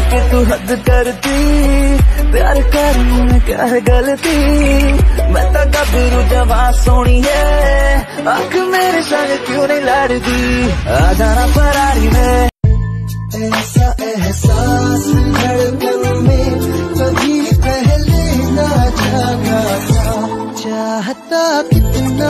करके तू हद करती, प्यार करने में क्या है गलती? मैं तो गबरू जवा सोनी है। आँख मेरे संग क्यों नहीं लड़ती? आ जाना फरारी में। ऐसा एहसास धड़कन में कभी पहले ना जागा चाहता कितना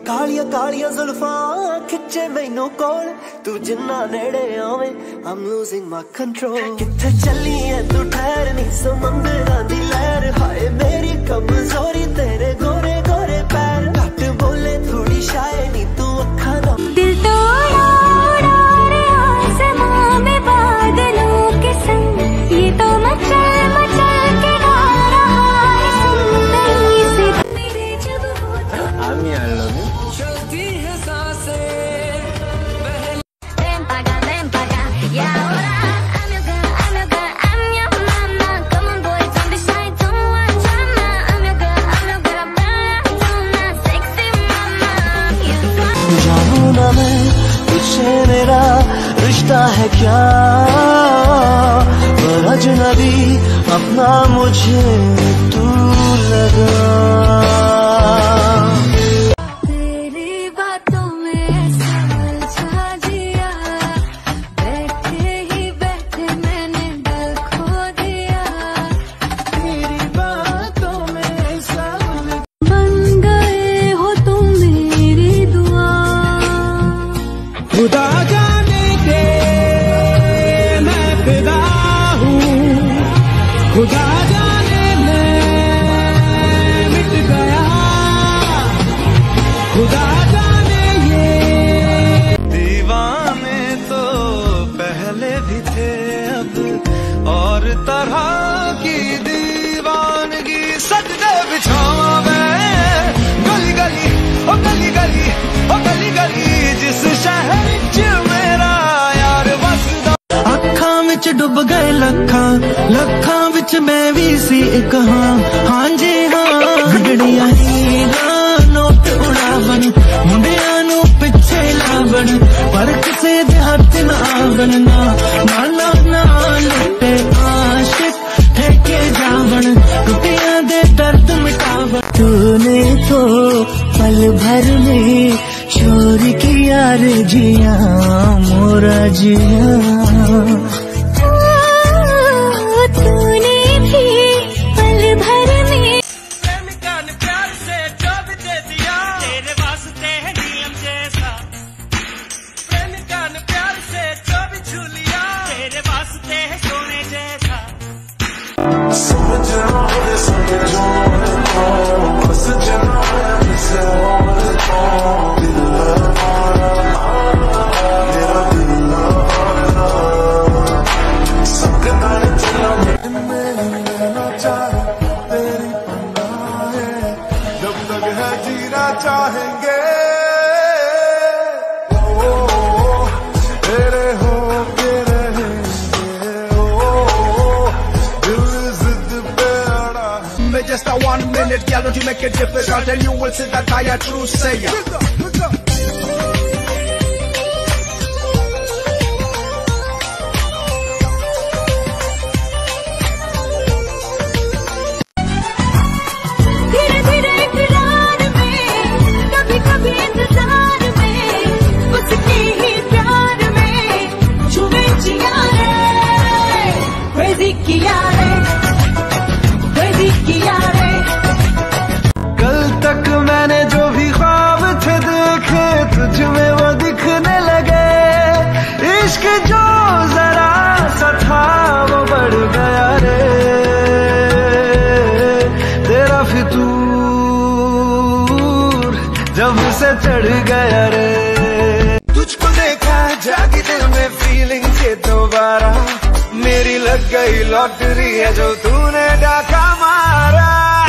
ਕਾਲੀਆਂ ਕਾਲੀਆਂ ਜ਼ੁਲਫਾਂ ਖਿੱਚੇ ਮੈਨੂੰ ਕੋਲ ਤੂੰ ਜਿੰਨਾ ਨੇੜੇ ਆਵੇਂ I'm losing my control ਕਿੱਥੇ ਚੱਲੀ ਐ ਤੂੰ ਠਹਿਰ ਨਹੀਂ ਸਮੁੰਦਰਾਂ ਦੀ ਲਹਿਰ ਹਾਏ ਮੇਰੀ ਕਮਜ਼ੋਰੀ ਤੇਰੇ ਗੋਰੇ ਗੋਰੇ ਪੈਰ ਘੱਟ ਬੋਲੇ ਥੋੜੀ ਸ਼ਾਇ ਨਹੀਂ जानू ना मैं तुझसे मेरा रिश्ता है क्या? पर अजनबी अपना मुझे तू लगा। तरह की दीवानगी सजदे बिछावा। गली गली ओ गली गली ओ गली गली जिस शहर च मेरा यार अखा विच डुब गए लखा लखा विच मैं भी सी एक हाँ। हाँ जी, हाँ। गड़िया ही ना नोट उड़ावन, मुंडिया नु पिछे लावन, पर किसे दे हाथ ना आवन ना। ना ना किया रे जिया मोरा जिया। तूने भी पल भर में प्रेमिका चाहेंगे Just a one minute, girl, don't you make it difficult Then you will see that I a true sayer कल तक मैंने जो भी ख्वाब थे देखे, तुझ में वो दिखने लगे। इश्क जो जरा सा था, वो बढ़ गया रे। तेरा फितूर जब से चढ़ गया रे। तुझको देखा, जागी दिल लग गई लॉटरी है जो तूने डाका मारा।